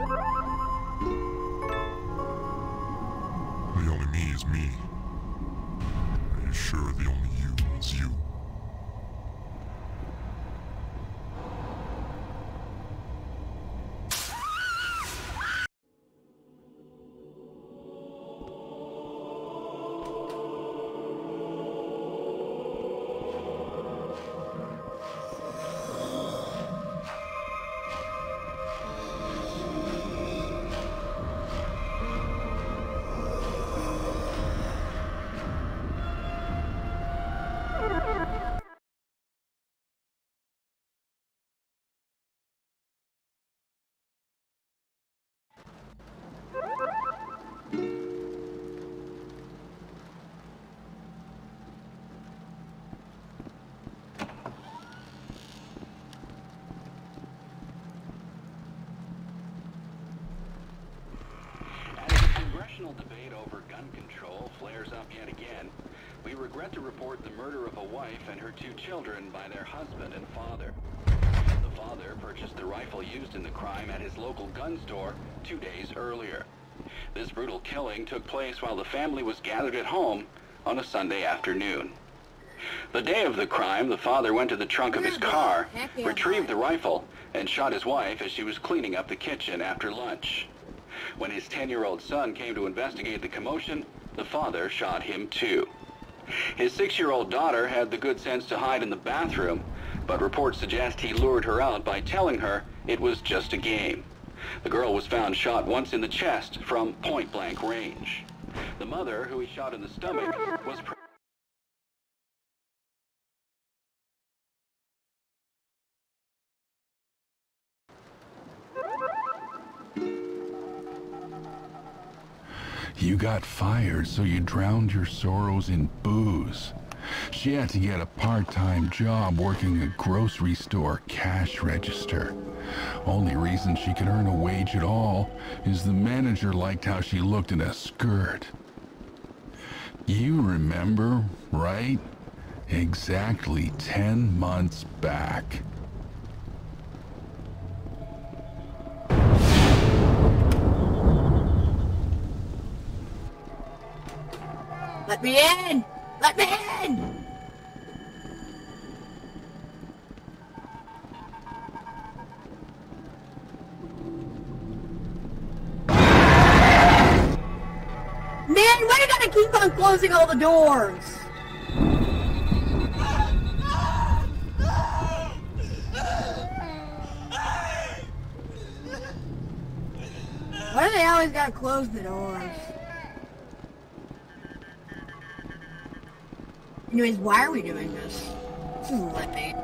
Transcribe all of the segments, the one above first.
The only me is me. Are you sure the only the congressional debate over gun control flares up yet again, we regret to report the murder of a wife and her two children by their husband and father. The father purchased the rifle used in the crime at his local gun store two days earlier. This brutal killing took place while the family was gathered at home on a Sunday afternoon. The day of the crime, the father went to the trunk of his car, retrieved the rifle, and shot his wife as she was cleaning up the kitchen after lunch. When his 10-year-old son came to investigate the commotion, the father shot him too. His six-year-old daughter had the good sense to hide in the bathroom, but reports suggest he lured her out by telling her it was just a game. The girl was found shot once in the chest from point-blank range. The mother, who he shot in the stomach, was... You got fired, so you drowned your sorrows in booze. She had to get a part-time job working a grocery store cash register. Only reason she could earn a wage at all is the manager liked how she looked in a skirt. You remember, right? Exactly 10 months back. Let me in! Let me in! Man, why you gotta keep on closing all the doors? Why do they always gotta close the doors? Anyways, why are we doing this? This let me.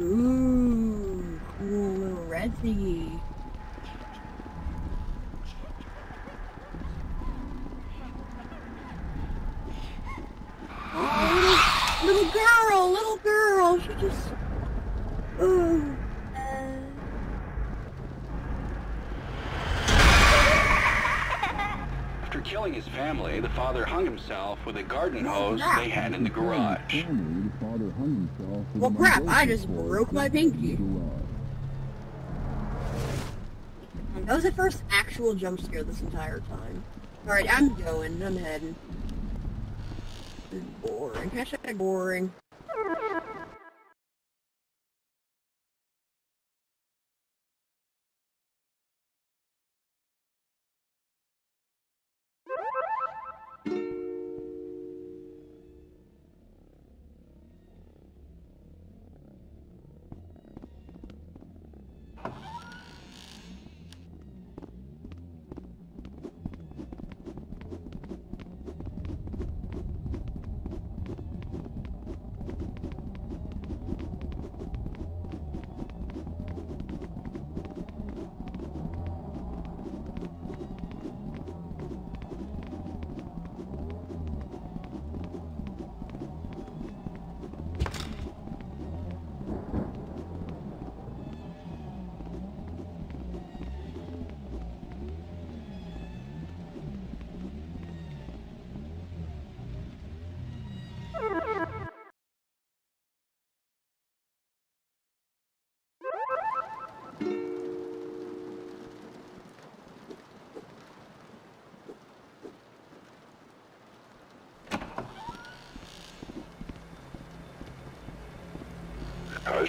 Ooh, cool little red thingy. Father hung himself with a garden hose they had in the garage. Well, crap! I just broke my pinky. Um, that was the first actual jump scare this entire time. Alright, I'm going. I'm heading. This is boring. Hashtag boring.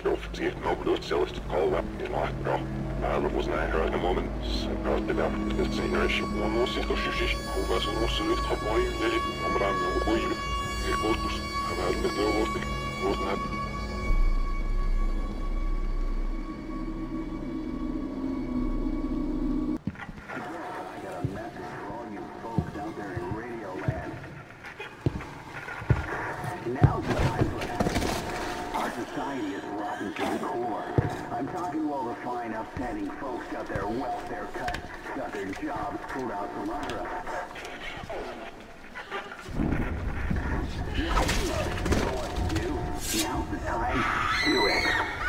Casual fatigue, no blood cells to call up in my girl. Marlon was not here at the moment. Sankar developed the scenery. Ono sinto shushi. Kuga sono sulit hamoy leli. Amram no boyu. Ekotus. Their cut, got their jobs pulled out from under them. You know what to do. Now's the time. Do it.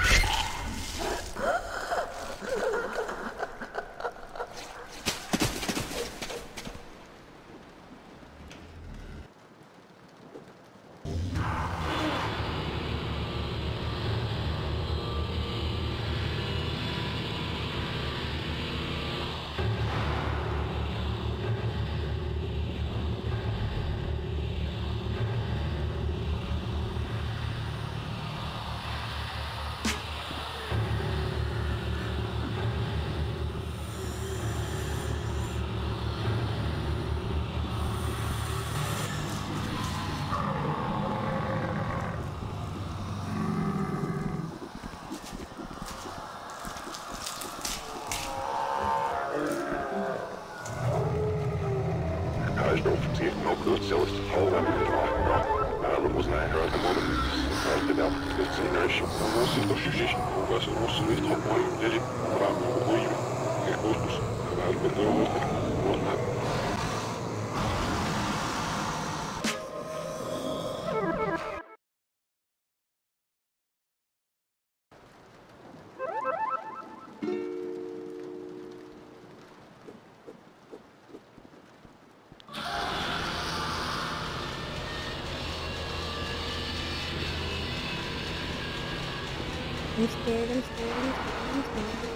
Синтофизис у вас русский проблем, дерек, рамы, хуй, как корпус, размер, I'm scared, I'm scared, I'm scared, I'm scared.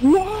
No!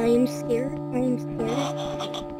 I am scared. I am scared.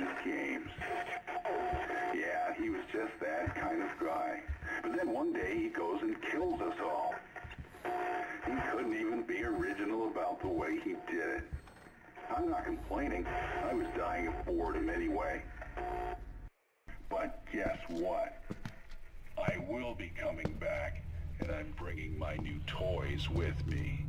kind of games. Yeah, he was just that kind of guy. But then one day he goes and kills us all. He couldn't even be original about the way he did it. I'm not complaining. I was dying of boredom anyway. But guess what? I will be coming back, and I'm bringing my new toys with me.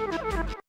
Ha ha ha!